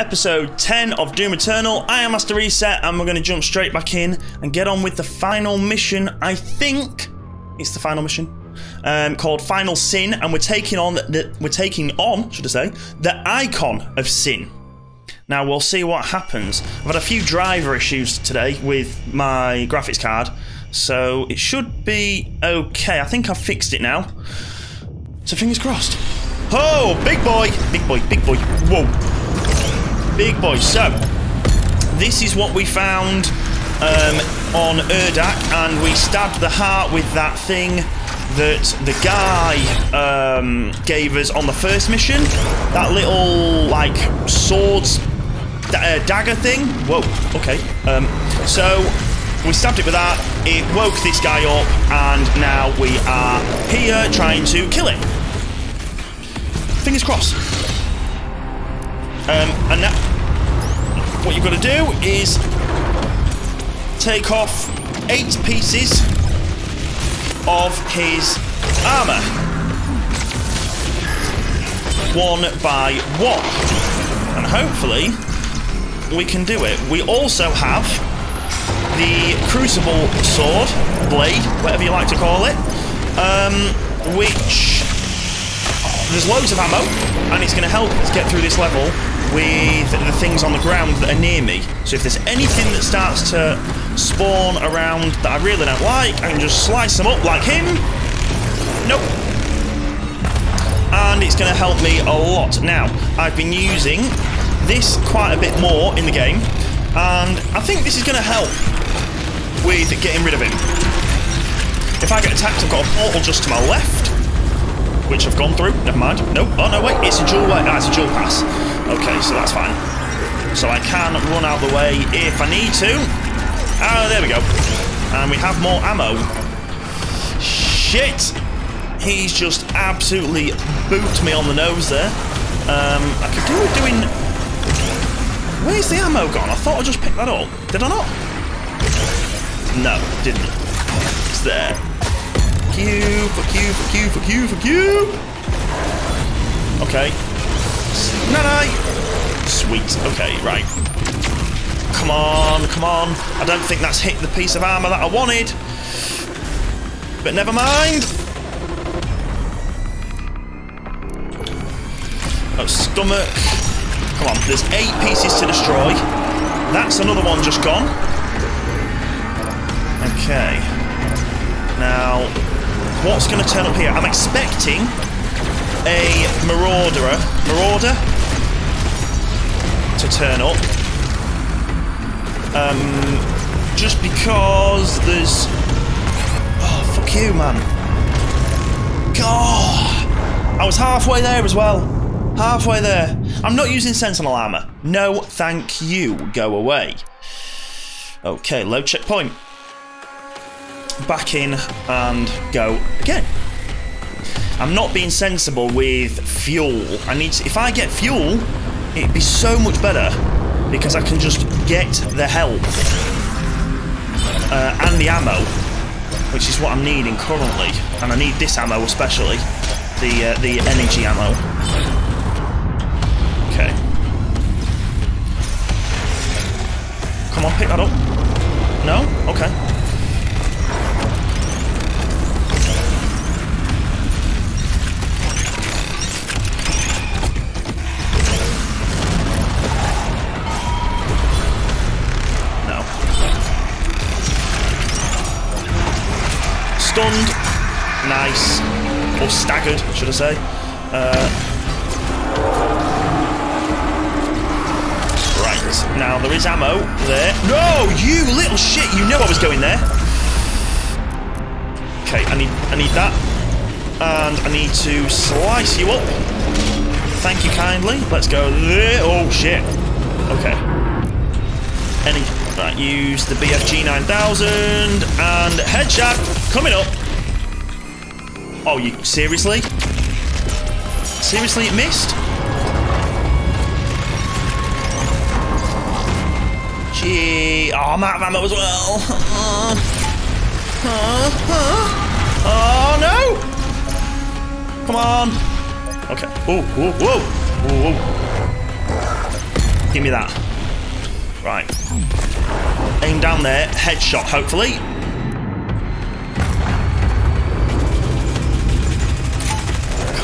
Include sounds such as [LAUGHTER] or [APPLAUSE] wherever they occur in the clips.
episode 10 of Doom Eternal. I am Master Reset, and we're going to jump straight back in and get on with the final mission. I think it's the final mission. Um, called Final Sin, and we're taking on the we're taking on, should I say, the icon of sin. Now we'll see what happens. I've had a few driver issues today with my graphics card, so it should be okay. I think I've fixed it now. So fingers crossed. Oh, big boy, big boy, big boy. Whoa big boy. So, this is what we found um, on Urdak, and we stabbed the heart with that thing that the guy um, gave us on the first mission. That little, like, swords uh, dagger thing. Whoa, okay. Um, so, we stabbed it with that, it woke this guy up, and now we are here trying to kill it. Fingers crossed. Um, and now, what you've got to do is take off eight pieces of his armour. One by one. And hopefully we can do it. We also have the Crucible Sword, Blade, whatever you like to call it, um, which there's loads of ammo, and it's going to help us get through this level with the things on the ground that are near me. So if there's anything that starts to spawn around that I really don't like, I can just slice them up like him. Nope. And it's going to help me a lot. Now, I've been using this quite a bit more in the game, and I think this is going to help with getting rid of him. If I get attacked, I've got a portal just to my left, which I've gone through. Never mind. Nope. Oh, no, wait. It's a dual way. Ah, it's a dual pass. Okay, so that's fine. So I can run out the way if I need to. Ah, there we go. And we have more ammo. Shit! He's just absolutely booped me on the nose there. Um, I could do with doing... Where's the ammo gone? I thought I just picked that up. Did I not? No, didn't. It's there. You, fuck you, fuck you, fuck you, fuck you! Okay, no, no. Sweet. Okay, right. Come on, come on. I don't think that's hit the piece of armour that I wanted. But never mind. Oh, stomach. Come on, there's eight pieces to destroy. That's another one just gone. Okay. Now, what's going to turn up here? I'm expecting a marauder, marauder to turn up. Um, just because there's. Oh, fuck you, man. God, I was halfway there as well. Halfway there. I'm not using sentinel armor. No, thank you. Go away. Okay, low checkpoint. Back in and go again. I'm not being sensible with fuel. I need to, if I get fuel, it'd be so much better because I can just get the health uh, and the ammo, which is what I'm needing currently. And I need this ammo especially, the uh, the energy ammo. Okay. Come on, pick that up. No? Okay. Stunned. Nice. Or staggered, should I say. Uh, right, now there is ammo there. No, you little shit, you know I was going there. Okay, I need, I need that. And I need to slice you up. Thank you kindly. Let's go there. Oh, shit. Okay. Any Right, use the BFG 9000 and headshot coming up. Oh, you seriously? Seriously, it missed? Gee, oh, I'm out of ammo as well. [LAUGHS] oh no! Come on. Okay. Oh, whoa, whoa, whoa, whoa. Give me that. Right. Aim down there. Headshot, hopefully.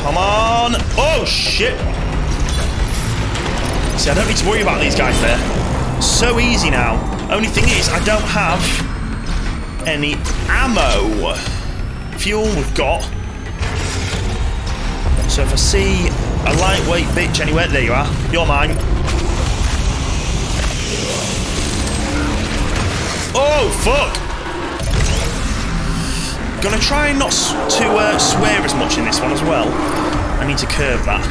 Come on. Oh, shit. See, I don't need to worry about these guys there. So easy now. Only thing is, I don't have any ammo. Fuel we've got. So if I see a lightweight bitch anywhere, there you are. You're mine. Oh, fuck! Gonna try not to uh, swear as much in this one as well. I need to curb that.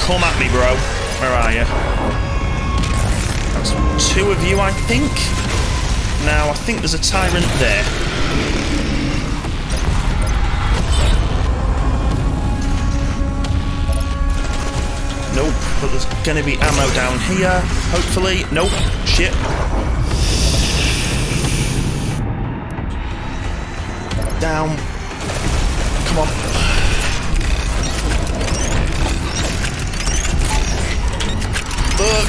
Come at me, bro. Where are you? That's two of you, I think. Now, I think there's a tyrant there. Nope, but there's gonna be ammo down here, hopefully. Nope, shit. Down. Come on. Look.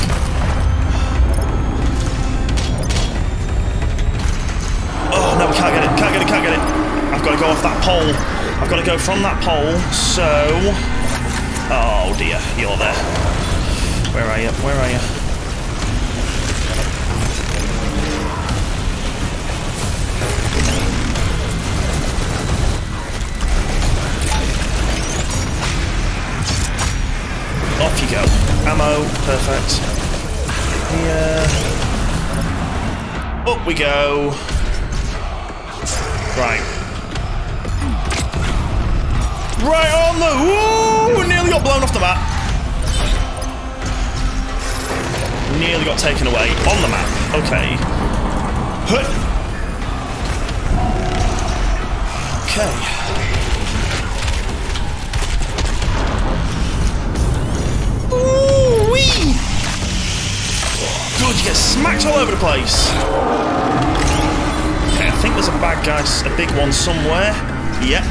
Oh, no, we can't get it, can't get it, can't get it. I've got to go off that pole. I've got to go from that pole, so... Oh dear, you're there. Where are you? Where are you? Off you go. Ammo, perfect. Here. Up we go. Right. Right on the... Ooh, nearly got blown off the map. Nearly got taken away. On the map. Okay. Hut. Okay. Good, you get smacked all over the place. Okay, I think there's a bad guy, a big one somewhere. Yep.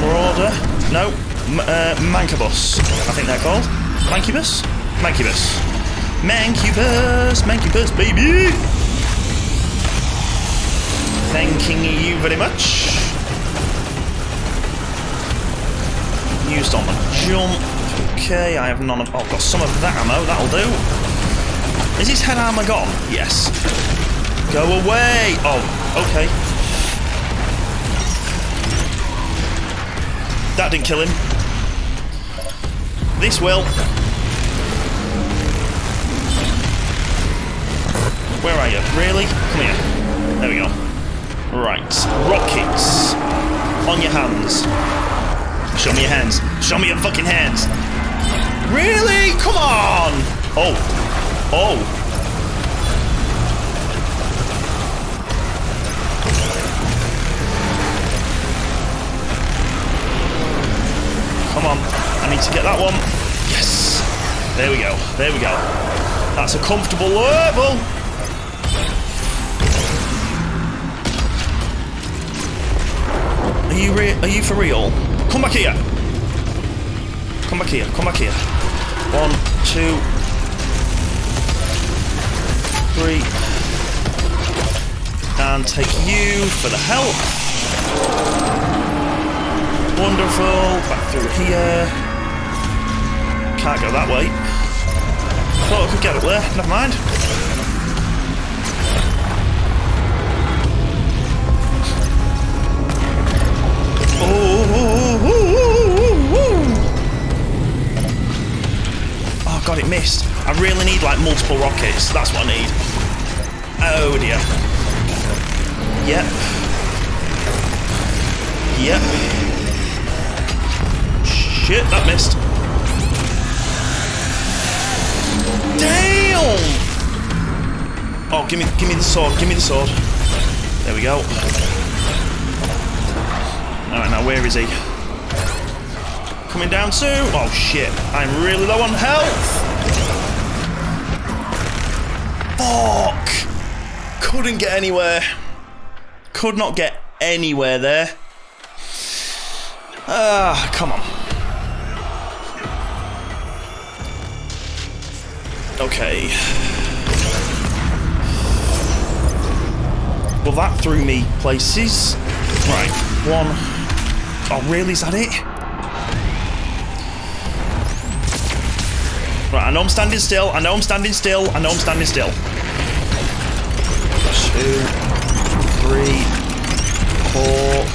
Marauder. No. M uh, Mancubus. I think they're called. Mancubus? Mancubus. Mancubus! Mancubus, baby! Thanking you very much. Used on the jump. Okay, I have none of... Oh, I've got some of that ammo. That'll do. Is his head armor gone? Yes. Go away! Oh, okay. That didn't kill him. This will. Where are you? Really? Come here. There we go. Right. Rockets. On your hands. Show me your hands. Show me your fucking hands. Really? Come on! Oh. Oh. Come on. I need to get that one. Yes. There we go. There we go. That's a comfortable level. Are you are you for real? Come back here. Come back here. Come back here. One, two, three. And take you for the help. Wonderful. Back through here. Can't go that way. Thought I could get up there. Never mind. Oh, oh, oh, oh, oh God, it missed. I really need, like, multiple rockets. That's what I need. Oh, dear. Yep. Yep. Shit, that missed. Damn! Oh, give me, give me the sword. Give me the sword. There we go. All right, now where is he? Coming down soon. Oh shit! I'm really low on health. Fuck! Couldn't get anywhere. Could not get anywhere there. Ah, come on. Okay. Well, that threw me places. Right, one. Oh, really? Is that it? Right, I know I'm standing still. I know I'm standing still. I know I'm standing still. Two, three, four.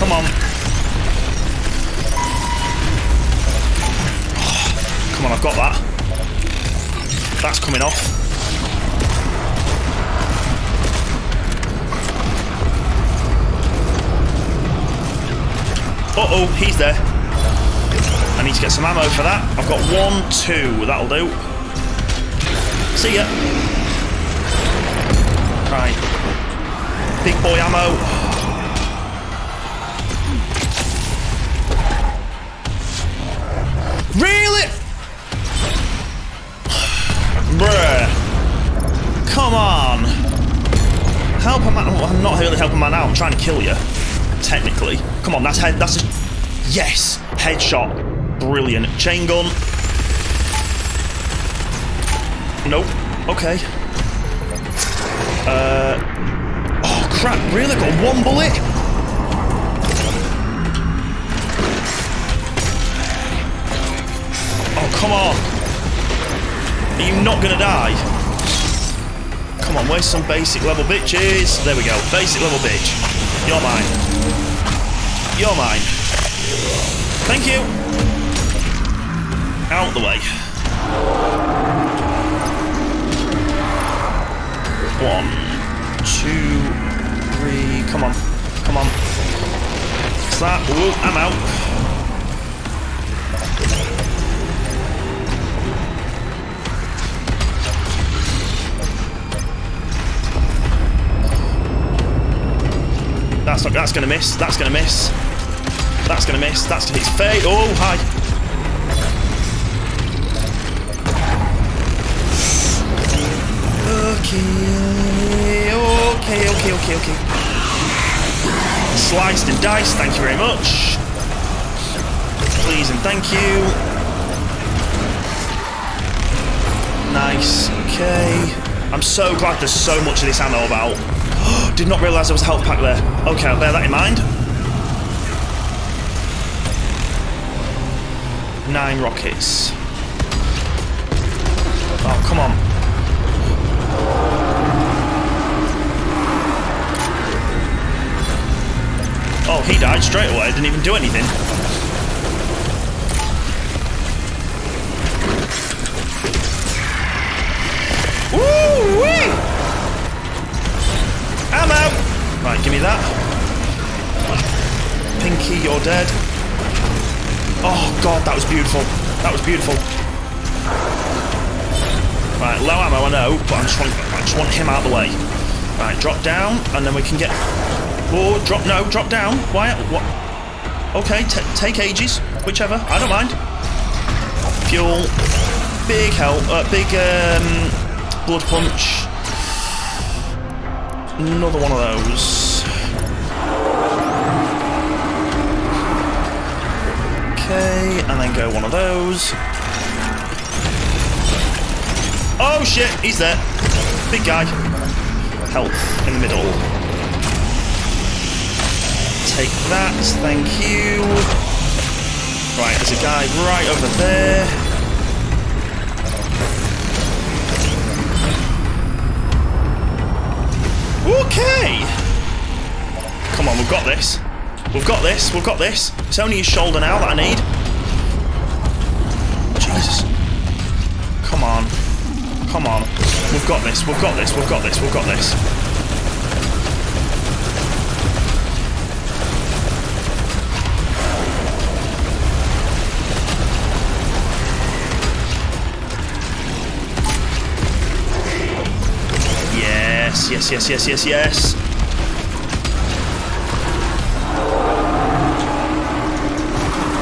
Come on. [SIGHS] Come on, I've got that. That's coming off. Uh-oh, he's there. I need to get some ammo for that. I've got one, two. That'll do. See ya. Big boy ammo. Really? Bruh. Come on. Help a man. I'm not really helping a man out. I'm trying to kill you technically. Come on, that's head. That's a yes, headshot. Brilliant. Chain gun. Nope. Okay. Uh. Oh crap! Really? Got one bullet. Oh come on! Are you not gonna die? Come on, where's some basic level bitches? There we go. Basic level bitch. You're mine. You're mine. Thank you. Out the way. One, two, three. Come on. Come on. That? Ooh, I'm out. That's not, that's gonna miss. That's gonna miss. That's gonna miss. That's hit fade. Oh, hi. Okay. Okay, okay, okay, okay. Sliced and diced, thank you very much. Please and thank you. Nice. Okay. I'm so glad there's so much of this ammo about. [GASPS] Did not realise there was a health pack there. Okay, I'll bear that in mind. Nine rockets. Oh, come on. Oh, he died straight away. Didn't even do anything. Woo! Wee! Ammo! Right, give me that. Pinky, you're dead. Oh god, that was beautiful. That was beautiful. Right, low ammo, I know, but I just want, I just want him out of the way. Right, drop down, and then we can get. Oh, drop no, drop down. Why? What? Okay, take ages, whichever. I don't mind. Fuel, big help, uh, big um, blood punch. Another one of those. Okay, and then go one of those. Oh shit, he's there. Big guy. Health in the middle. Take that, thank you. Right, there's a guy right over there. Okay. Come on, we've got this. We've got this, we've got this. It's only his shoulder now that I need. Jesus. Come on. Come on. We've got this, we've got this, we've got this, we've got this. Yes, yes, yes, yes, yes.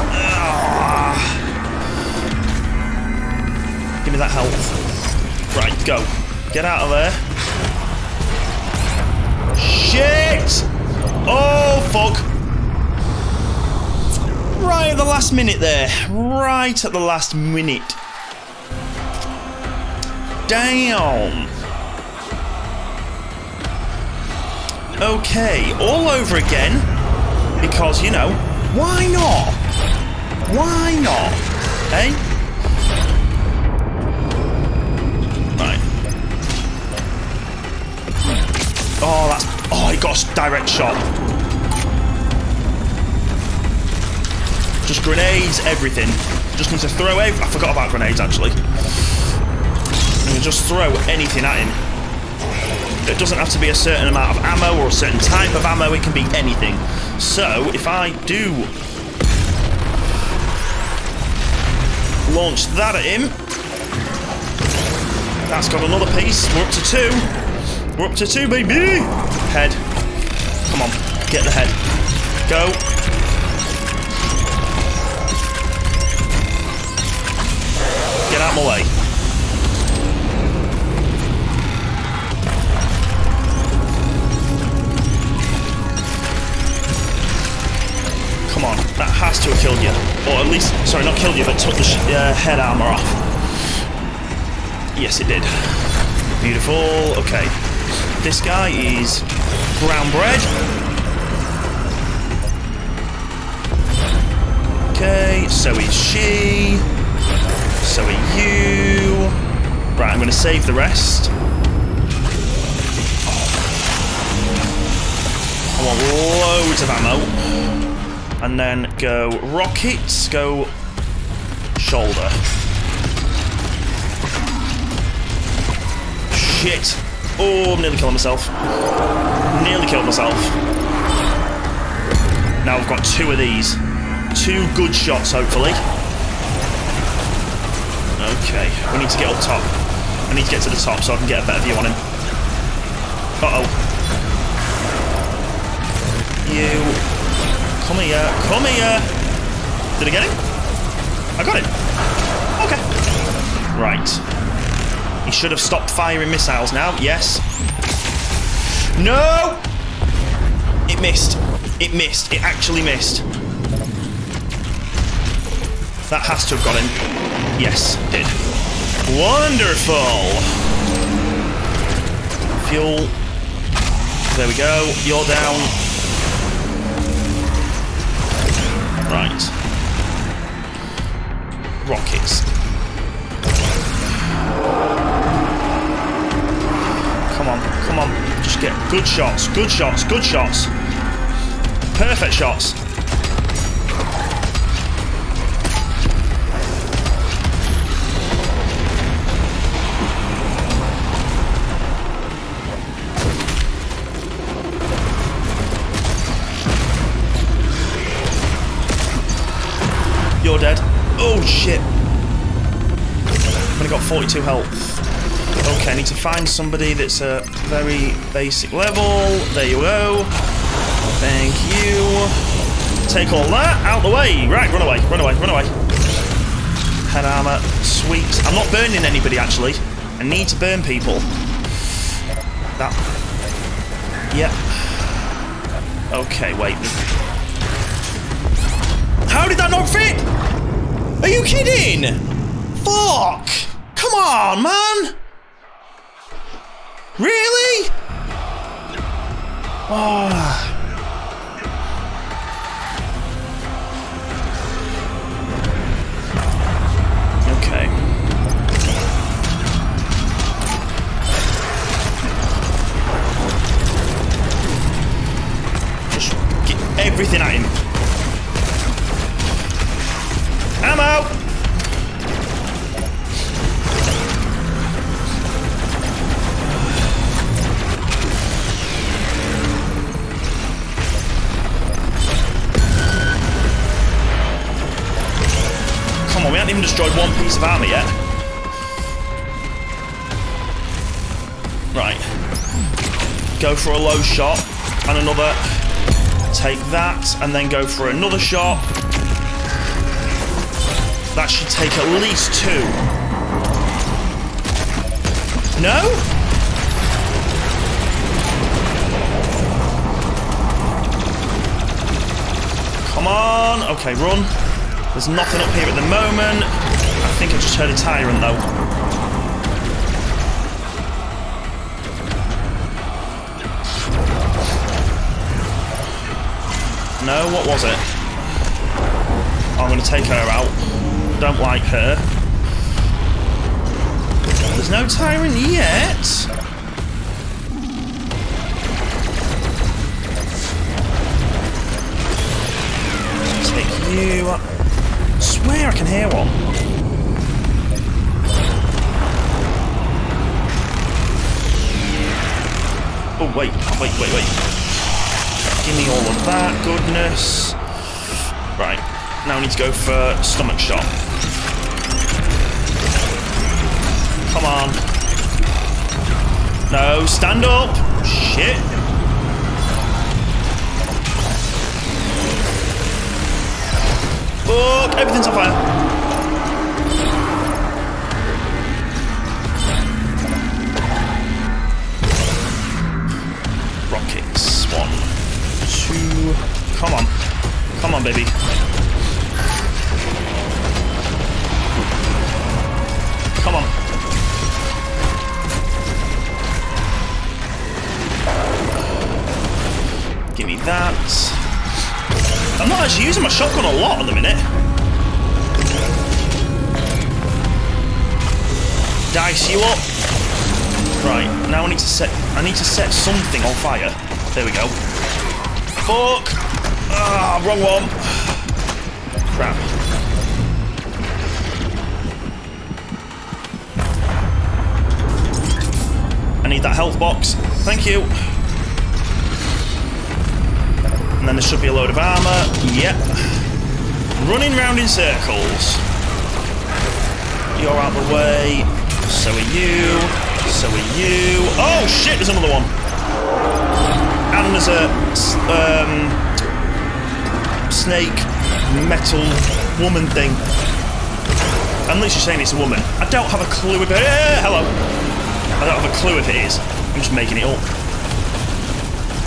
Ah. Give me that health. Right, go. Get out of there. Shit! Oh, fuck. Right at the last minute there. Right at the last minute. down. Okay, all over again. Because, you know, why not? Why not? Hey? Right. Oh, that's... Oh, he got a direct shot. Just grenades, everything. Just need to throw I forgot about grenades, actually. And just throw anything at him. It doesn't have to be a certain amount of ammo or a certain type of ammo. It can be anything. So, if I do launch that at him, that's got another piece. We're up to two. We're up to two, baby. Head. Come on, get the head. Go. Get out of my way. That has to have killed you. Or at least, sorry, not killed you, but took the uh, head armor off. Yes, it did. Beautiful. Okay. This guy is brown bread. Okay, so is she. So are you. Right, I'm going to save the rest. I want loads of ammo. And then go rockets, go shoulder. Shit. Oh, I'm nearly killing myself. Nearly killed myself. Now I've got two of these. Two good shots, hopefully. Okay, we need to get up top. I need to get to the top so I can get a better view on him. Uh-oh. You... Come here. Come here! Did I get him? I got him. Okay. Right. He should have stopped firing missiles now. Yes. No! It missed. It missed. It actually missed. That has to have got him. Yes, did. Wonderful! Fuel. There we go. You're down. Right. Rockets. Come on, come on. Just get good shots, good shots, good shots. Perfect shots. You're dead. Oh, shit. I've only got 42 health. Okay, I need to find somebody that's a very basic level. There you go. Thank you. Take all that out the way. Right, run away, run away, run away. Head armor. Sweet. I'm not burning anybody, actually. I need to burn people. That... Yep. Okay, wait. How did that not fit? Are you kidding? Fuck! Come on, man! Really? Oh. Okay. Just get everything at him. Ammo! Come on, we haven't even destroyed one piece of armor yet. Right. Go for a low shot and another. Take that and then go for another shot that should take at least two. No? Come on. Okay, run. There's nothing up here at the moment. I think I just heard a tyrant, though. No, what was it? I'm going to take her out. Don't like her. There's no tyrant yet. Take you up. I swear I can hear one. Oh, wait, wait, wait, wait. Give me all of that goodness. Right, now I need to go for stomach shot. Come on. No, stand up! Shit. Fuck, everything's on fire. Rockets. One, two. Come on. Come on, baby. Come on. That. I'm not actually using my shotgun a lot at the minute. Dice you up. Right, now I need to set I need to set something on fire. There we go. Fuck! Ah, wrong one. Crap. I need that health box. Thank you. And then there should be a load of armour. Yep. Running round in circles. You're out the way. So are you. So are you. Oh shit, there's another one. And there's a um, snake metal woman thing. I'm literally saying it's a woman. I don't have a clue if it. Eh, hello. I don't have a clue if it is. I'm just making it up.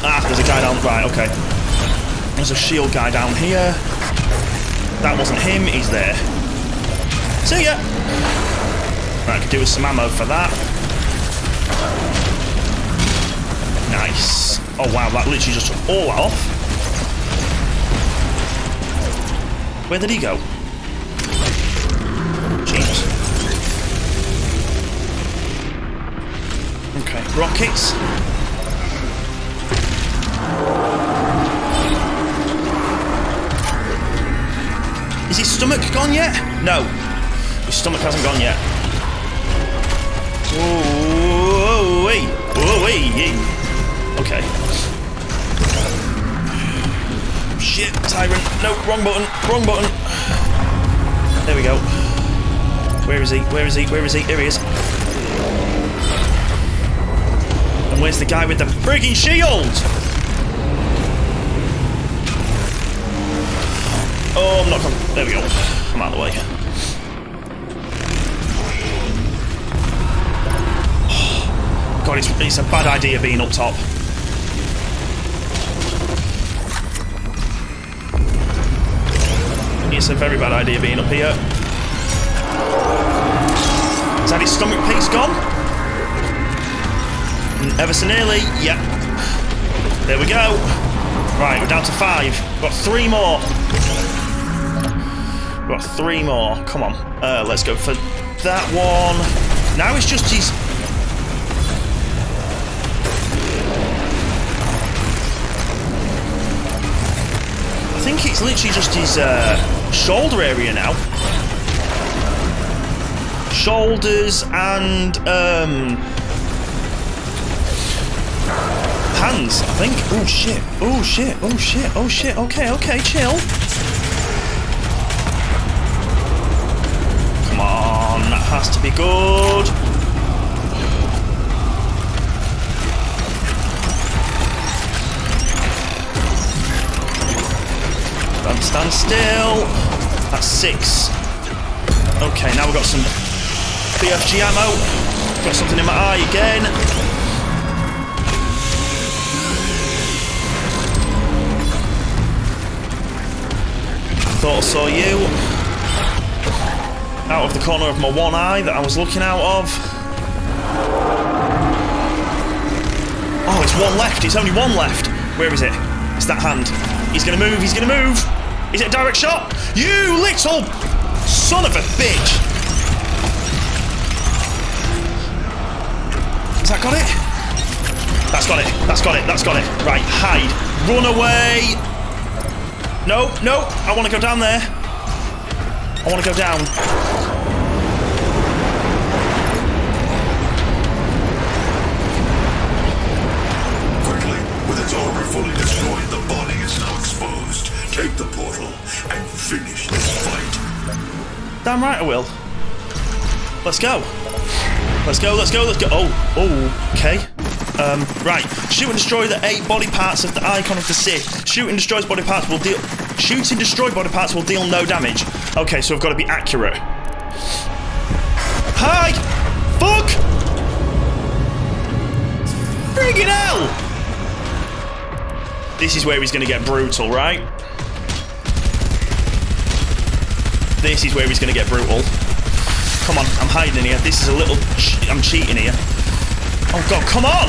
Ah, there's a guy down. the Right, okay. There's a shield guy down here. That wasn't him. He's there. See ya. I could do with some ammo for that. Nice. Oh wow, that literally just took all that off. Where did he go? Jesus. Okay, rockets. His stomach gone yet? No. His stomach hasn't gone yet. Whoa, wait. Whoa, wait. Okay. Shit, Tyrant. No, wrong button. Wrong button. There we go. Where is he? Where is he? Where is he? Here he is. And where's the guy with the frigging shield? Oh, I'm not coming. There we go. I'm out of the way. [SIGHS] God, it's, it's a bad idea being up top. It's a very bad idea being up here. Is that his stomach piece gone? Ever so nearly. Yep. There we go. Right, we're down to five. Got three more. Got three more. Come on. Uh, let's go for that one. Now it's just his... I think it's literally just his uh, shoulder area now. Shoulders and um, hands, I think. Oh shit! Oh shit! Oh shit! Oh shit! Okay, okay, chill. Has to be good. Stand still. That's six. Okay, now we've got some BFG ammo. Got something in my eye again. Thought I saw you. Out of the corner of my one eye that I was looking out of. Oh, it's one left. It's only one left. Where is it? It's that hand. He's gonna move, he's gonna move. Is it a direct shot? You little son of a bitch. Has that got it? That's got it, that's got it, that's got it. Right, hide. Run away. No, no, I want to go down there. I want to go down. Quickly, with its armor fully destroyed, the body is now exposed. Take the portal and finish this fight. Damn right I will. Let's go. Let's go, let's go, let's go. Oh, oh, okay. Um, right. Shoot and destroy the eight body parts of the icon of the Sith. Shoot and destroy body parts will deal. Shoot and destroy body parts will deal no damage. Okay, so I've got to be accurate. Hi! Fuck! Friggin' hell! This is where he's gonna get brutal, right? This is where he's gonna get brutal. Come on, I'm hiding in here. This is a little. I'm cheating here. Oh god, come on!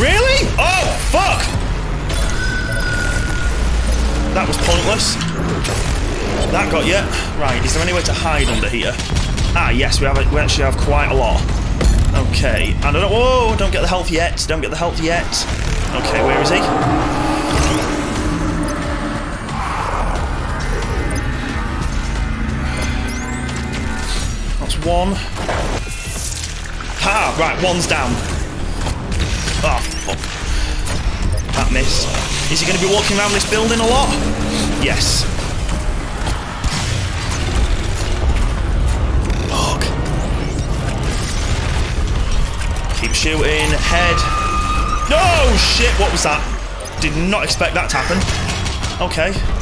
Really? Oh, fuck! That was pointless. That got you. Right, is there any way to hide under here? Ah, yes, we have. A, we actually have quite a lot. Okay, and I don't. Whoa! Don't get the health yet. Don't get the health yet. Okay, where is he? That's one. Ha! Right, one's down. Oh, fuck. That missed. Is he going to be walking around this building a lot? Yes. Fuck. Keep shooting. Head. No! Shit, what was that? Did not expect that to happen. Okay.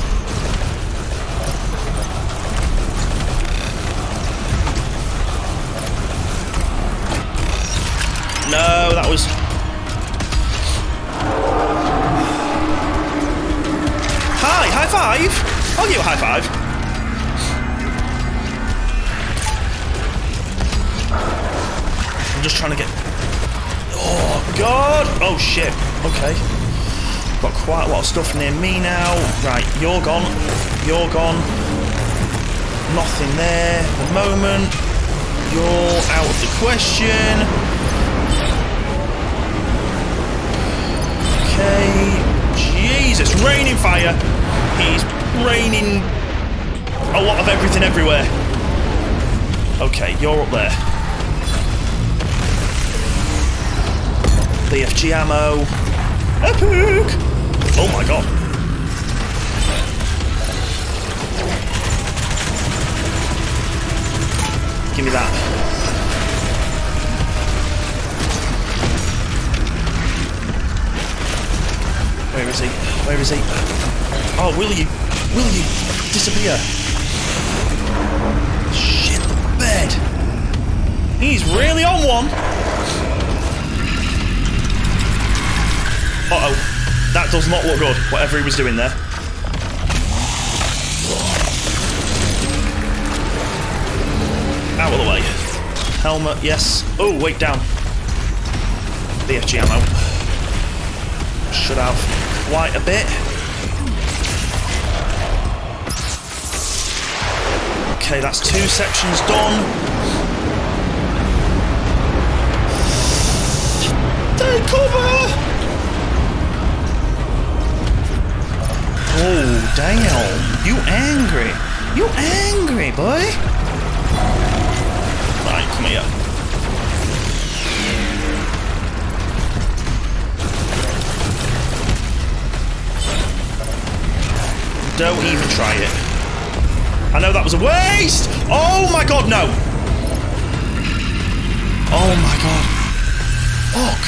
No, that was. Hi, high five. I'll give you a high five. I'm just trying to get. Oh God! Oh shit. Okay. Got quite a lot of stuff near me now. Right, you're gone. You're gone. Nothing there at the moment. You're out of the question. Okay. Jesus, raining fire. He's raining a lot of everything everywhere. Okay, you're up there. BFG ammo. Epic! Oh my god. Give me that. Where is he? Where is he? Oh, will you? Will you disappear? Shit, the bed. He's really on one. Uh oh. That does not look good, whatever he was doing there. Out of the way. Helmet, yes. Oh, wait, down. BFG ammo. Should have quite a bit. Okay, that's two sections done. Take cover! Oh, damn. You angry. You angry, boy. Right, come here. Don't even try it. I know that was a waste! Oh my god, no! Oh my god. Fuck.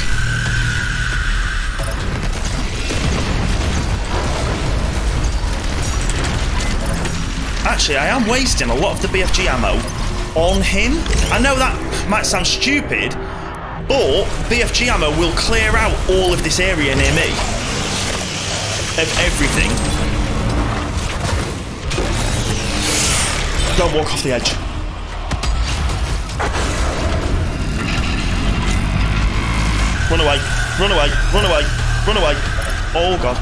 Actually, I am wasting a lot of the BFG ammo on him. I know that might sound stupid, but BFG ammo will clear out all of this area near me. Of everything. Don't walk off the edge. Run away, run away, run away, run away. Oh god.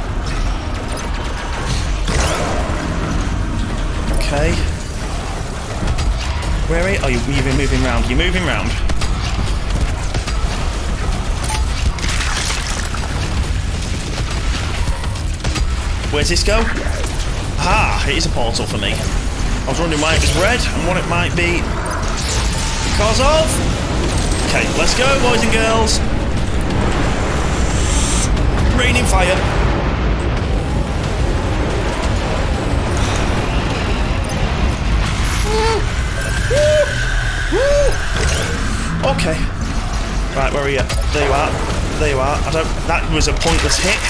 Okay. Where are you? Oh, you're moving, moving round. You're moving round. Where's this go? Ah, it is a portal for me. I was wondering why it was red and what it might be because of. Okay, let's go, boys and girls. Raining fire. Okay. Right, where are you? There you are. There you are. I don't. That was a pointless hit.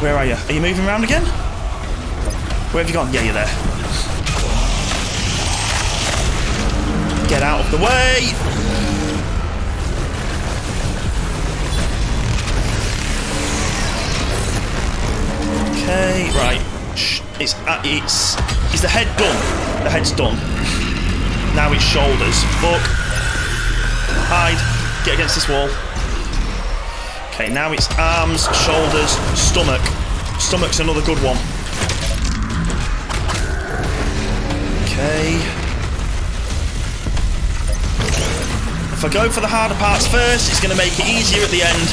Where are you? Are you moving around again? Where have you gone? Yeah, you're there. Get out of the way! Okay, right. It's uh, it's is the head done? The head's done. Now it's shoulders. Fuck. Hide. Get against this wall. Okay, now it's arms, shoulders, stomach. Stomach's another good one. Okay. If I go for the harder parts first, it's going to make it easier at the end.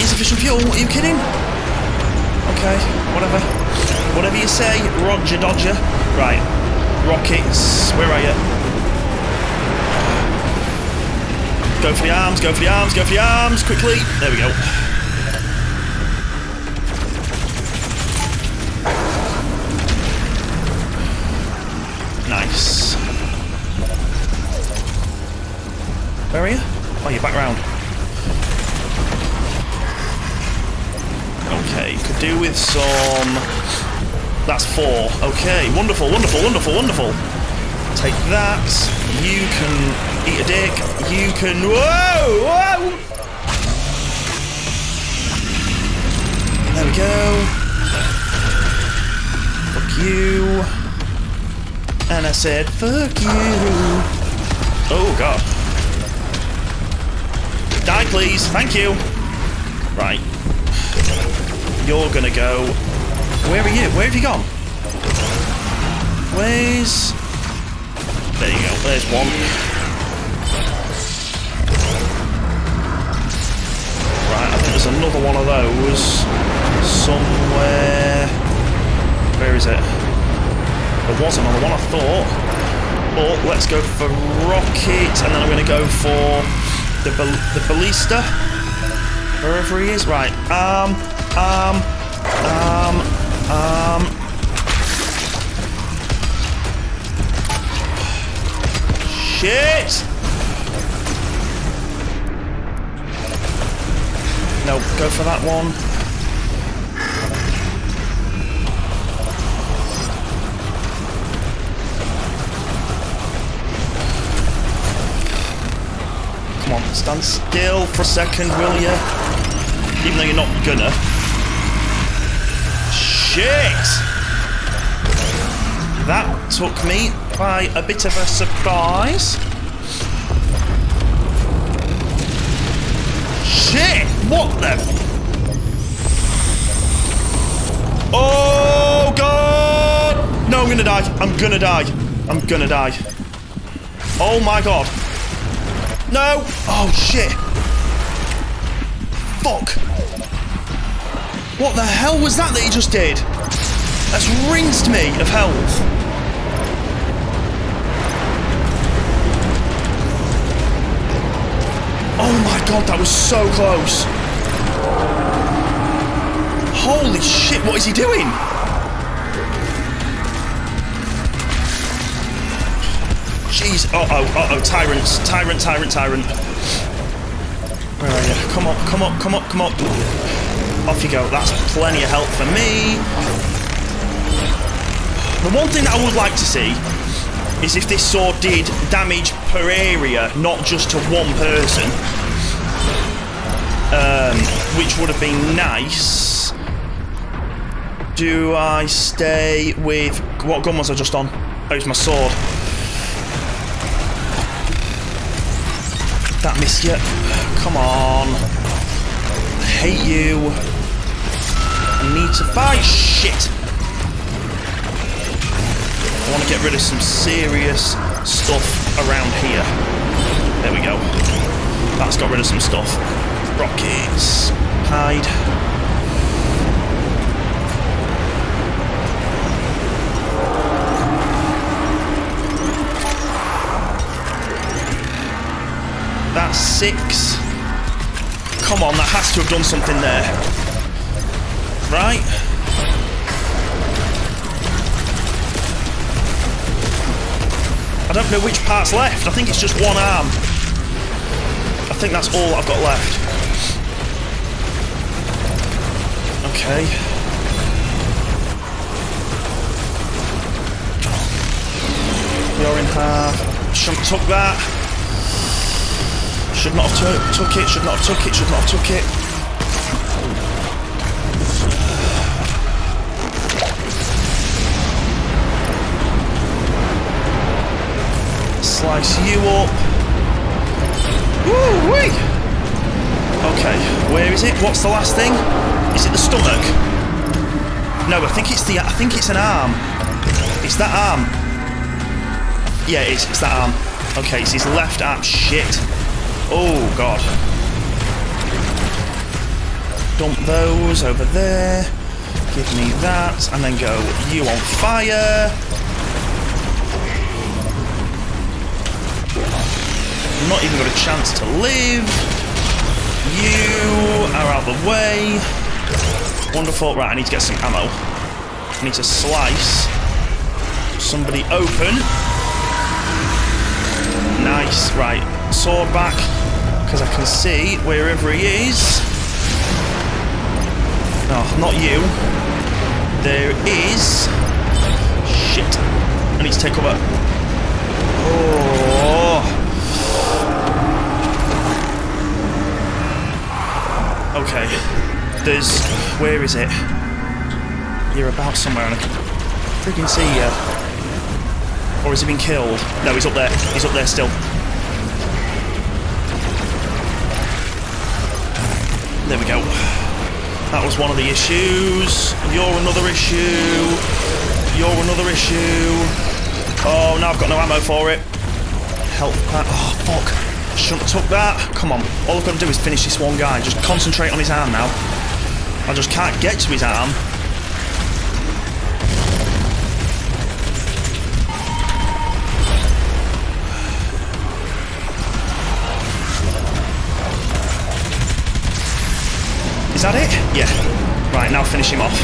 Insufficient fuel? Are you kidding? Okay, whatever. Whatever you say, Roger Dodger. Right. Rockets, where are you? Go for the arms, go for the arms, go for the arms, quickly. There we go. Where are you? Oh, you're back round. Okay, you could do with some... That's four. Okay, wonderful, wonderful, wonderful, wonderful. Take that. You can eat a dick. You can... Whoa! Whoa! There we go. Fuck you. And I said, fuck you. Oh, God. Die, please. Thank you. Right. You're gonna go... Where are you? Where have you gone? Where's... There you go. There's one. Right, I think there's another one of those somewhere. Where is it? There was another one, I thought. But let's go for Rocket, and then I'm going to go for the the Ballista. Wherever he is. Right. Um. Um. Um. Um. Shit! No, go for that one. Come on, stand still for a second, will you? Even though you're not gonna. Shit! That took me by a bit of a surprise. Shit! What the? Oh god! No, I'm gonna die. I'm gonna die. I'm gonna die. Oh my god. No! Oh shit! Fuck! What the hell was that that he just did? That's rinsed me of health. Oh my god, that was so close. Holy shit, what is he doing? Jeez, uh oh, uh oh, tyrants, tyrant, tyrant, tyrant. Where are you? Come up, come up, come up, come up. Off you go, that's plenty of help for me. The one thing that I would like to see is if this sword did damage per area, not just to one person. Um, which would have been nice. Do I stay with... What gun was I just on? Oh, it's my sword. That missed you. Come on. I hate you. I need to fight. Shit. I want to get rid of some serious stuff around here. There we go. That's got rid of some stuff. Rockets. Hide. Six. Come on, that has to have done something there. Right? I don't know which part's left. I think it's just one arm. I think that's all I've got left. Okay. You're in half. Shouldn't took that. Should not have took, it, should not have took it, should not have took it. Slice you up. Woo wee! Okay, where is it? What's the last thing? Is it the stomach? No, I think it's the I think it's an arm. It's that arm. Yeah, it is. It's that arm. Okay, it's his left arm. Shit. Oh, God. Dump those over there. Give me that. And then go, you on fire. Not even got a chance to live. You are out the way. Wonderful. Right, I need to get some ammo. I need to slice somebody open. Nice. Right. Sword back. Because I can see wherever he is. No, not you. There is. Shit. I need to take cover. Oh. Okay. There's. Where is it? You're about somewhere and I can freaking see you. Or has he been killed? No, he's up there. He's up there still. There we go. That was one of the issues. You're another issue. You're another issue. Oh, now I've got no ammo for it. Help. Oh, fuck. Shouldn't have took that. Come on. All I've got to do is finish this one guy. Just concentrate on his arm now. I just can't get to his arm. Is that it? Yeah. Right, now finish him off.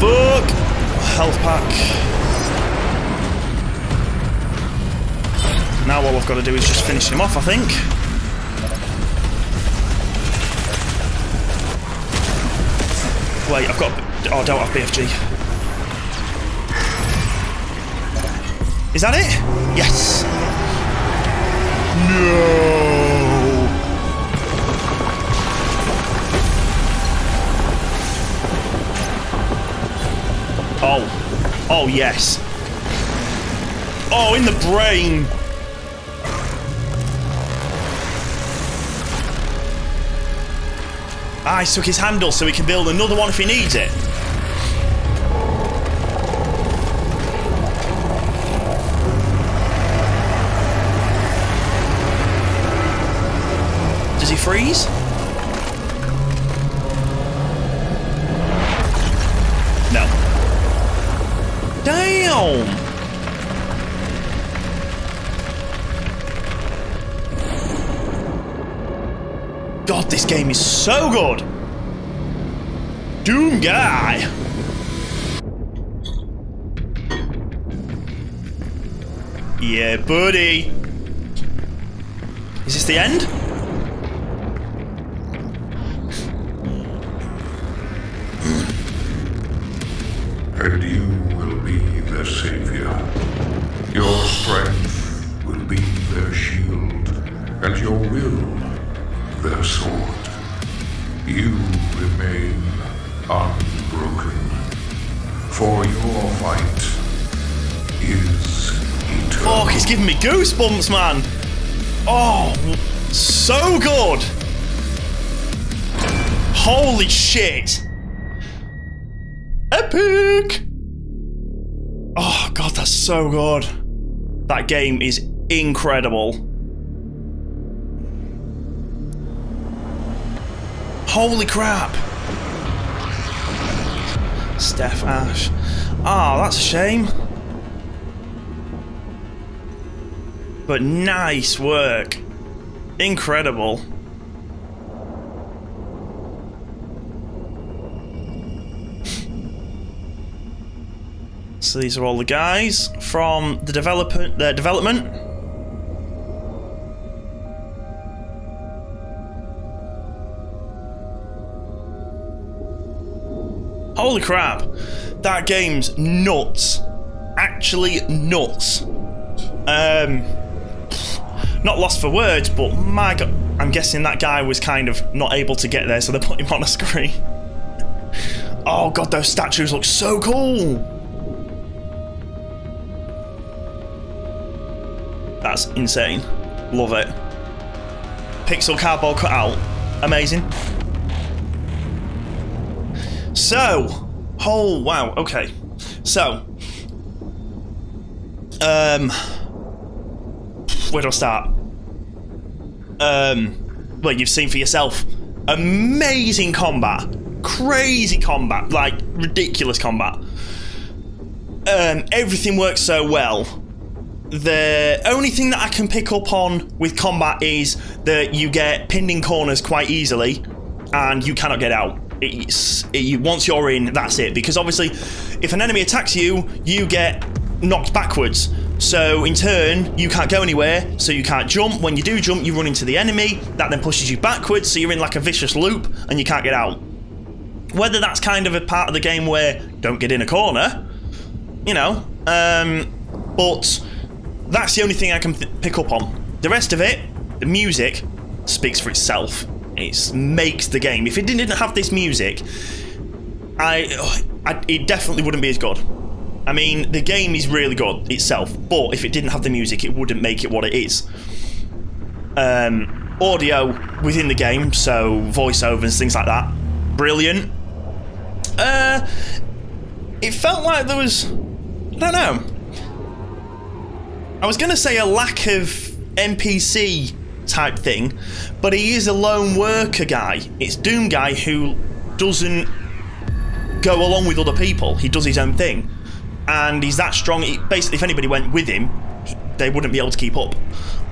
Book! Health pack. Now all I've got to do is just finish him off, I think. Wait, I've got... Oh, I don't have BFG. Is that it? Yes! No! Oh. Yes. Oh, in the brain! Ah, I took his handle so he can build another one if he needs it. Does he freeze? Damn! God, this game is so good! Doom Guy! Yeah, buddy! Is this the end? Goosebumps, man. Oh, so good. Holy shit. Epic. Oh, God, that's so good. That game is incredible. Holy crap. Steph Ash. Ah, oh, that's a shame. But nice work. Incredible. [LAUGHS] So these are all the guys from the development. The development. Holy crap! That game's nuts. Actually nuts. Um, not lost for words, but my god, I'm guessing that guy was kind of not able to get there, so they put him on a screen. oh god, those statues look so cool. That's insane. Love it. Pixel cardboard cut out. Amazing. So, oh wow, okay. So, um, where do I start? Um, well, you've seen for yourself. Amazing combat, crazy combat, like ridiculous combat. Um, everything works so well the only thing that I can pick up on with combat is that you get pinned in corners quite easily and you cannot get out. It's, it, once you're in, that's it. Because obviously, if an enemy attacks you, you get knocked backwards. So in turn, you can't go anywhere, so you can't jump. When you do jump, you run into the enemy. That then pushes you backwards, so you're in like a vicious loop and you can't get out. Whether that's kind of a part of the game where don't get in a corner, you know, um, but that's the only thing I can pick up on. The rest of it, the music, speaks for itself. It makes the game. If it didn't have this music, I, I, it definitely wouldn't be as good. I mean, the game is really good itself, but if it didn't have the music, it wouldn't make it what it is. Um, audio within the game, so voiceovers, things like that, brilliant. Uh, it felt like there was, I don't know, I was going to say a lack of NPC type thing, but he is a lone worker guy. It's Doom guy who doesn't go along with other people. He does his own thing. And he's that strong. He, basically, if anybody went with him, they wouldn't be able to keep up.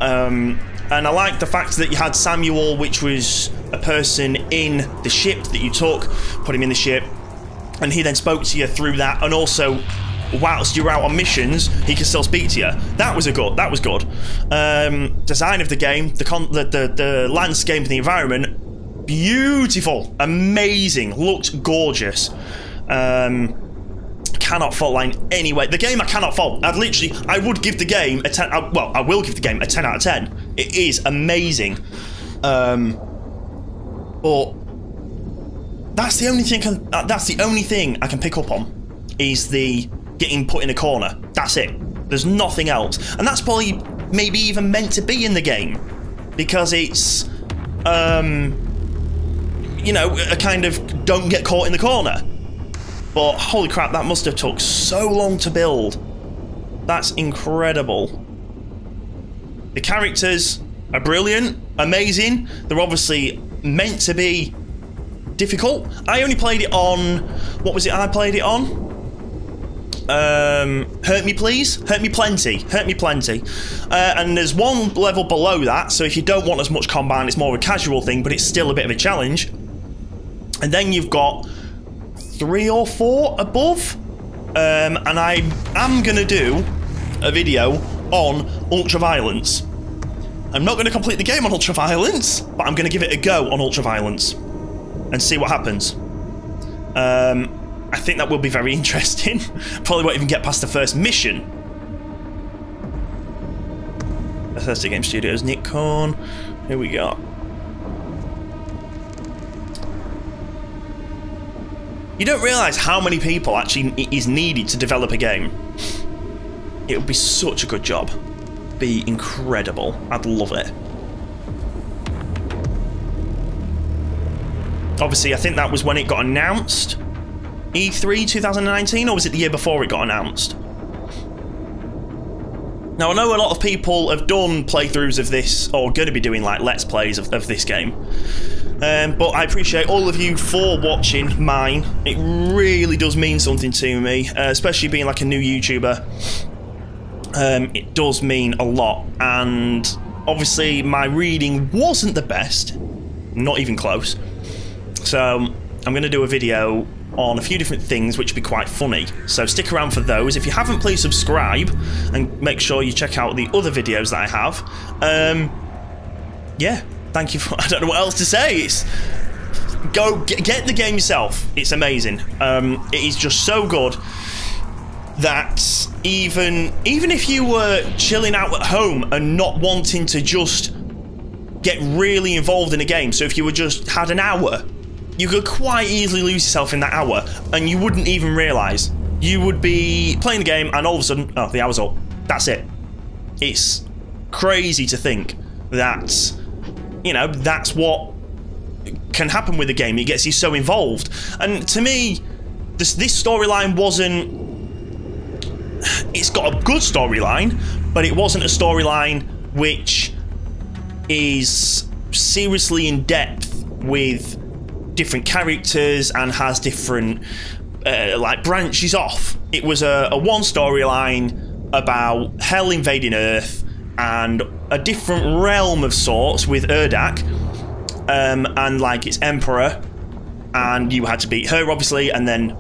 Um, and I like the fact that you had Samuel, which was a person in the ship that you took, put him in the ship, and he then spoke to you through that, and also whilst you're out on missions, he can still speak to you. That was a good. That was good. Um, design of the game, the, con the, the the landscape and the environment, beautiful, amazing, looked gorgeous. Um, cannot fault line anyway. The game I cannot fault. I'd literally, I would give the game a 10, uh, well, I will give the game a 10 out of 10. It is amazing. Um, but that's the only thing, can, uh, that's the only thing I can pick up on is the getting put in a corner. That's it. There's nothing else. And that's probably maybe even meant to be in the game. Because it's, um, you know, a kind of don't get caught in the corner. But holy crap, that must have took so long to build. That's incredible. The characters are brilliant, amazing. They're obviously meant to be difficult. I only played it on, what was it I played it on? Um, hurt me please, hurt me plenty, hurt me plenty. Uh, and there's one level below that, so if you don't want as much combat, it's more of a casual thing, but it's still a bit of a challenge. And then you've got three or four above. Um, and I am going to do a video on ultraviolence. I'm not going to complete the game on ultraviolence, but I'm going to give it a go on ultraviolence and see what happens. Um, I think that will be very [LAUGHS] interesting. Probably won't even get past the first mission. Bethesda Game Studios, Nick Korn. Here we go. You don't realise how many people actually is needed to develop a game. it would be such a good job. Be incredible. I'd love it. Obviously, I think that was when it got announced. E3 2019, or was it the year before it got announced? Now, I know a lot of people have done playthroughs of this, or going to be doing like Let's Plays of, of this game. Um, but I appreciate all of you for watching mine. It really does mean something to me, uh, especially being like a new YouTuber. Um, it does mean a lot, and obviously my reading wasn't the best, not even close. So I'm going to do a video on a few different things which will be quite funny. So stick around for those. If you haven't, please subscribe and make sure you check out the other videos that I have. Um, yeah, thank you for. [LAUGHS] I don't know what else to say. It's go get, the game yourself. It's amazing. Um, it is just so good that even even if you were chilling out at home and not wanting to just get really involved in a game, so if you were just had an hour you could quite easily lose yourself in that hour and you wouldn't even realise. You would be playing the game and all of a sudden, oh, the hour's up. That's it. It's crazy to think that, you know, that's what can happen with the game. It gets you so involved. And to me, this, this storyline wasn't. It's got a good storyline, but it wasn't a storyline which is seriously in depth with different characters and has different uh, like branches off. It was a, a one storyline about hell invading Earth and a different realm of sorts with Urdak um, and like its emperor, and you had to beat her obviously, and then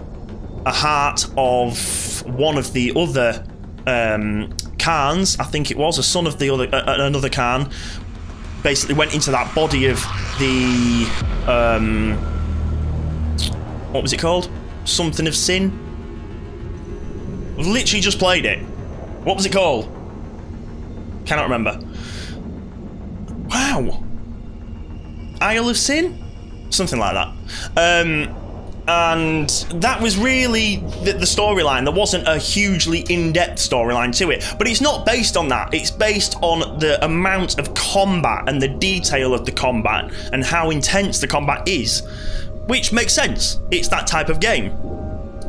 a heart of one of the other um, Khans, I think it was a son of the other uh, another Khan, basically went into that body of the um, what was it called? Something of Sin. I've literally just played it. What was it called? Cannot remember. Wow. Isle of Sin? Something like that. Um, and that was really the, the storyline. There wasn't a hugely in-depth storyline to it, but it's not based on that. It's based on the amount of combat and the detail of the combat and how intense the combat is, which makes sense. It's that type of game.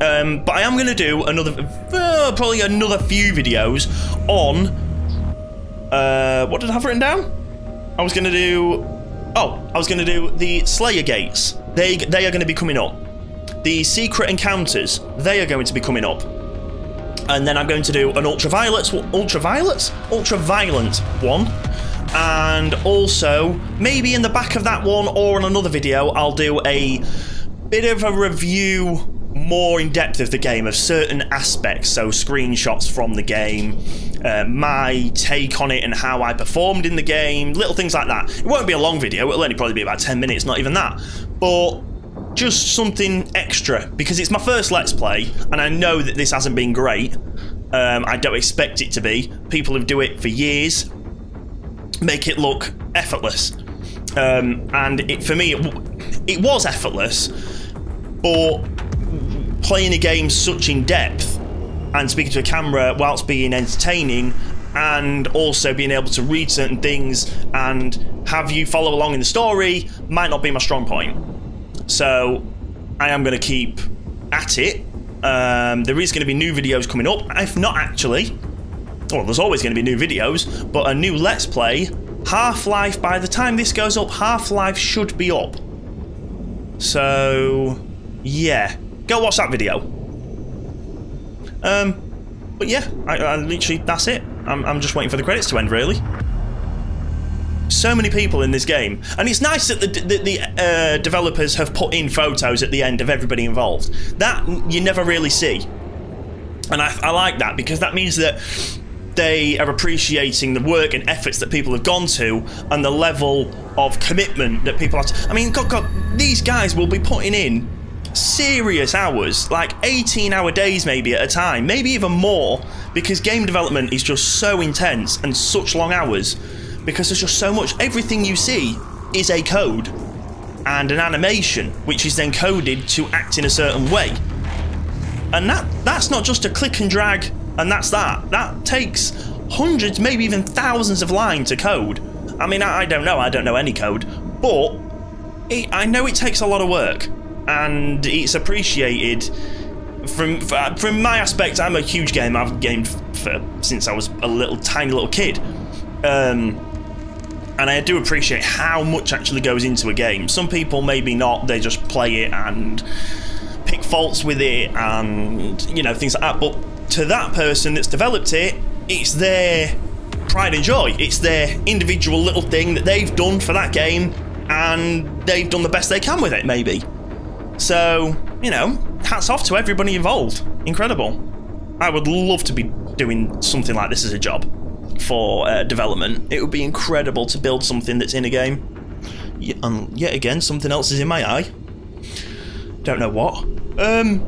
Um, but I am going to do another, uh, probably another few videos on. Uh, what did I have written down? I was going to do. Oh, I was going to do the Slayer Gates. They they are going to be coming up. The secret encounters, they are going to be coming up. And then I'm going to do an ultraviolet, ultraviolet? Ultraviolent one. And also, maybe in the back of that one or on another video, I'll do a bit of a review more in depth of the game of certain aspects, so screenshots from the game, uh, my take on it and how I performed in the game, little things like that. It won't be a long video, it'll only probably be about 10 minutes, not even that. But just something extra because it's my first Let's Play and I know that this hasn't been great. Um, I don't expect it to be. People who do it for years make it look effortless. Um, and it, for me, it, it was effortless, but playing a game such in depth and speaking to a camera whilst being entertaining and also being able to read certain things and have you follow along in the story might not be my strong point. So I am going to keep at it. Um, there is going to be new videos coming up. If not actually, well, there's always going to be new videos, but a new Let's Play. Half-Life, by the time this goes up, Half-Life should be up. So, yeah. Go watch that video. Um, but yeah, I, I literally, that's it. I'm, I'm just waiting for the credits to end, really so many people in this game, and it's nice that the, the, the uh, developers have put in photos at the end of everybody involved. That you never really see, and I, I like that because that means that they are appreciating the work and efforts that people have gone to and the level of commitment that people have. I mean, God, God, these guys will be putting in serious hours, like 18 hour days maybe at a time, maybe even more, because game development is just so intense and such long hours because there's just so much. Everything you see is a code and an animation, which is then coded to act in a certain way. And that that's not just a click and drag And that's that. That takes hundreds, maybe even thousands of lines to code. I mean, I, I don't know. I don't know any code. But it, I know it takes a lot of work. And it's appreciated from from my aspect, I'm a huge gamer. I've gamed for, since I was a little tiny little kid, um, and I do appreciate how much actually goes into a game. Some people maybe not; they just play it and pick faults with it, and you know things like that. But to that person that's developed it, it's their pride and joy. It's their individual little thing that they've done for that game, and they've done the best they can with it, maybe. So, you know, hats off to everybody involved. Incredible. I would love to be doing something like this as a job for uh, development. It would be incredible to build something that's in a game. And yet again, something else is in my eye. Don't know what. Um.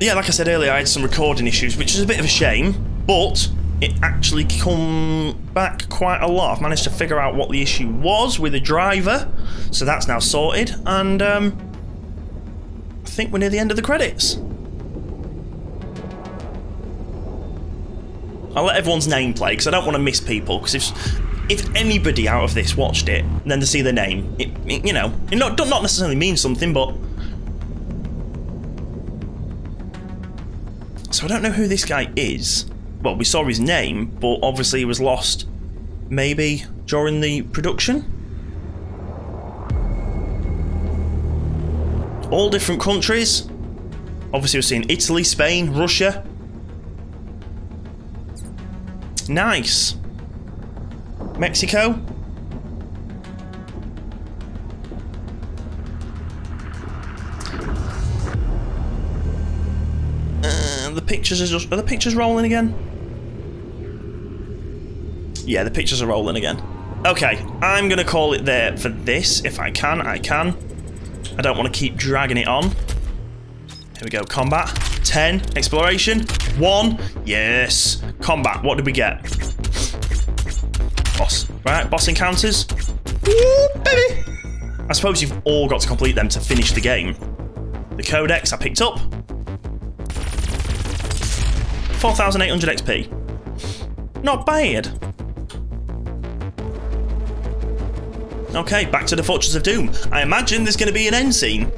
Yeah, like I said earlier, I had some recording issues, which is a bit of a shame, but it actually come back quite a lot. I've managed to figure out what the issue was with the driver, so that's now sorted, and um, I think we're near the end of the credits. I'll let everyone's name play because I don't want to miss people. Because if if anybody out of this watched it, then to see their name, it, it you know, it not not necessarily mean something, but so I don't know who this guy is. Well, we saw his name, but obviously he was lost. Maybe during the production. All different countries. Obviously, we're seeing Italy, Spain, Russia. Nice. Mexico. Uh, the pictures are just are the pictures rolling again? Yeah, the pictures are rolling again. Okay, I'm gonna call it there for this. If I can, I can. I don't want to keep dragging it on. Here we go, combat. 10, exploration. 1, yes. Combat, what did we get? Boss. Right, boss encounters. Baby! I suppose you've all got to complete them to finish the game. The codex I picked up. 4,800 XP. Not bad. Okay, back to the Fortress of Doom. I imagine there's going to be an end scene.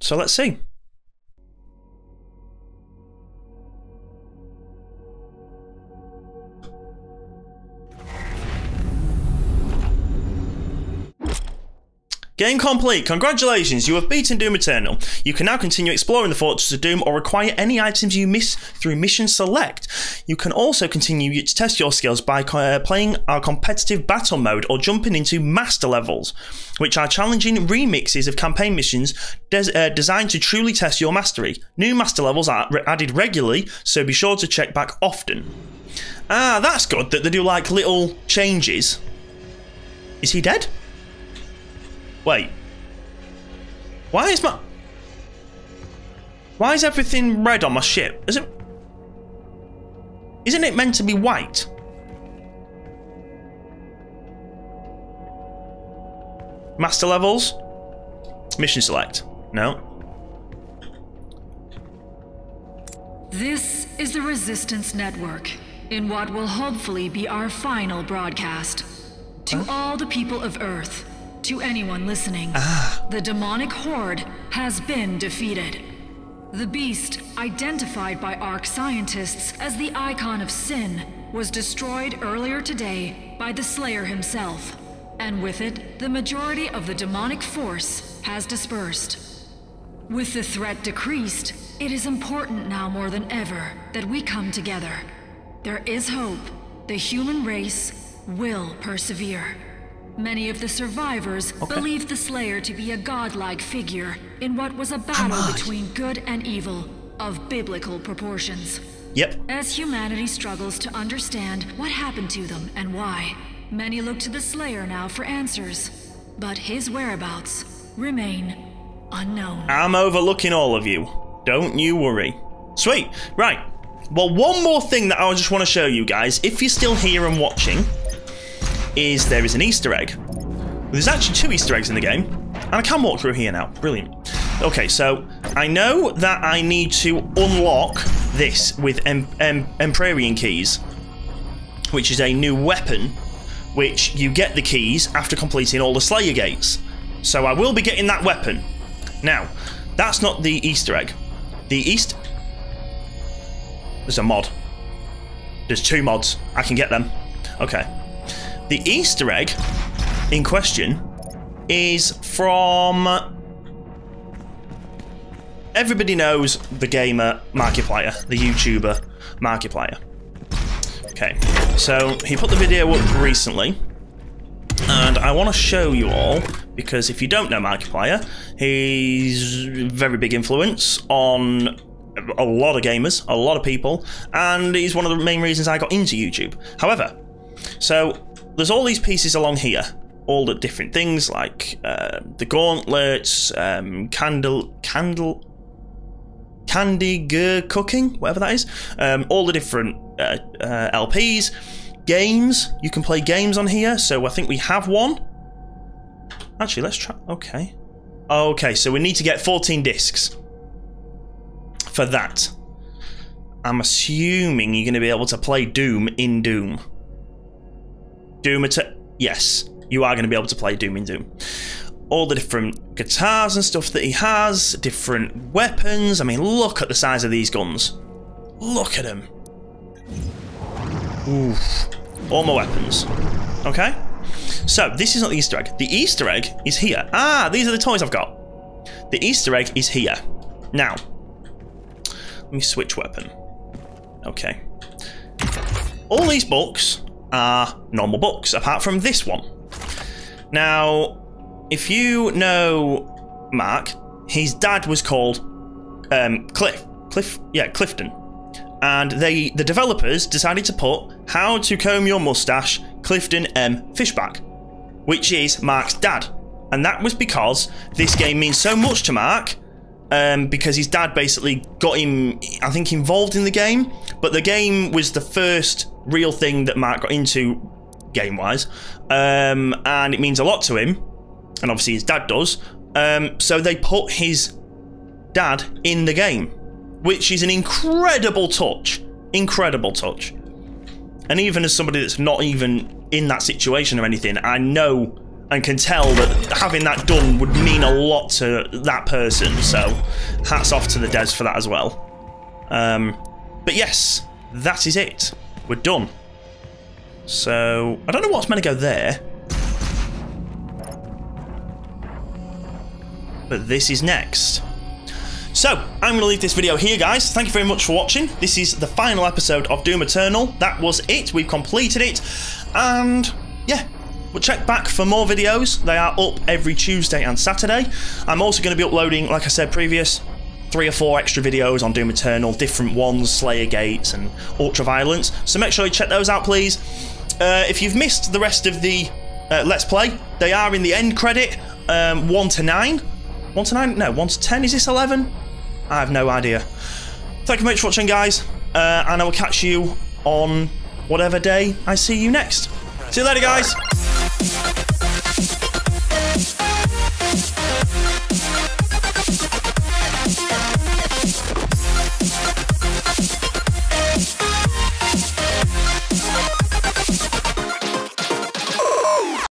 So let's see. Game complete! Congratulations, you have beaten Doom Eternal. You can now continue exploring the Fortress of Doom or acquire any items you miss through Mission Select. You can also continue to test your skills by uh, playing our competitive battle mode or jumping into master levels, which are challenging remixes of campaign missions des uh, designed to truly test your mastery. New master levels are re added regularly, so be sure to check back often. Ah, that's good that they do like little changes. Is he dead? Wait. Why is my... Why is everything red on my ship? Is it... Isn't it meant to be white? Master levels? Mission select. No. This is the Resistance Network, in what will hopefully be our final broadcast. To huh? all the people of Earth, to anyone listening, ah. the demonic horde has been defeated. The beast, identified by ARC scientists as the icon of sin, was destroyed earlier today by the Slayer himself. And with it, the majority of the demonic force has dispersed. With the threat decreased, it is important now more than ever that we come together. There is hope. The human race will persevere. Many of the survivors okay. believe the Slayer to be a godlike figure in what was a battle between good and evil of biblical proportions. Yep. As humanity struggles to understand what happened to them and why, many look to the Slayer now for answers. But his whereabouts remain unknown. I'm overlooking all of you. Don't you worry. Sweet. Right. Well, one more thing that I just want to show you guys, if you're still here and watching, is there is an Easter egg. There's actually two Easter eggs in the game, and I can walk through here now. Brilliant. Okay, so I know that I need to unlock this with em em keys, which is a new weapon, which you get the keys after completing all the Slayer gates. So I will be getting that weapon. Now, that's not the Easter egg. The East. There's a mod. There's two mods. I can get them. Okay. The Easter egg in question is from. Everybody knows the gamer Markiplier, the YouTuber Markiplier. Okay, so he put the video up recently, and I want to show you all because if you don't know Markiplier, he's a very big influence on a lot of gamers, a lot of people, and he's one of the main reasons I got into YouTube. However, so there's all these pieces along here, all the different things like uh, the gauntlets, um, candle, candle, candy cooking, whatever that is, um, all the different uh, uh, LPs, games. You can play games on here, so I think we have one. Actually, let's try. Okay. Okay, so we need to get 14 discs for that. I'm assuming you're going to be able to play Doom in Doom. Doom at yes, you are going to be able to play Doom in Doom. All the different guitars and stuff that he has, different weapons. I mean, look at the size of these guns. Look at them. Oof. All my weapons. Okay? So, this is not the Easter egg. The Easter egg is here. Ah, these are the toys I've got. The Easter egg is here. Now, let me switch weapon. Okay. All these books are normal books, apart from this one. Now, if you know Mark, his dad was called um, Cliff. Cliff, yeah, Clifton. And they, the developers, decided to put "How to Comb Your Mustache, Clifton M. Fischbach," which is Mark's dad, and that was because this game means so much to Mark. Um, because his dad basically got him, I think, involved in the game. But the game was the first real thing that Mark got into game wise. Um, and it means a lot to him. And obviously his dad does. Um, so they put his dad in the game, which is an incredible touch. Incredible touch. And even as somebody that's not even in that situation or anything, I know and can tell that having that done would mean a lot to that person. So hats off to the devs for that as well. Um, but yes, that is it. We're done. So, I don't know what's meant to go there. But this is next. So, I'm going to leave this video here, guys. Thank you very much for watching. This is the final episode of Doom Eternal. That was it. We've completed it. And, yeah, we'll check back for more videos. They are up every Tuesday and Saturday. I'm also going to be uploading, like I said previous, three or four extra videos on Doom Eternal, different ones, Slayer Gates and Ultra Violence. So make sure you check those out, please. Uh, if you've missed the rest of the uh, Let's Play, they are in the end credit, um, 1 to 9. 1 to 9? No, 1 to 10. Is this 11? I have no idea. Thank you very much for watching, guys, uh, and I will catch you on whatever day I see you next. See you later, guys.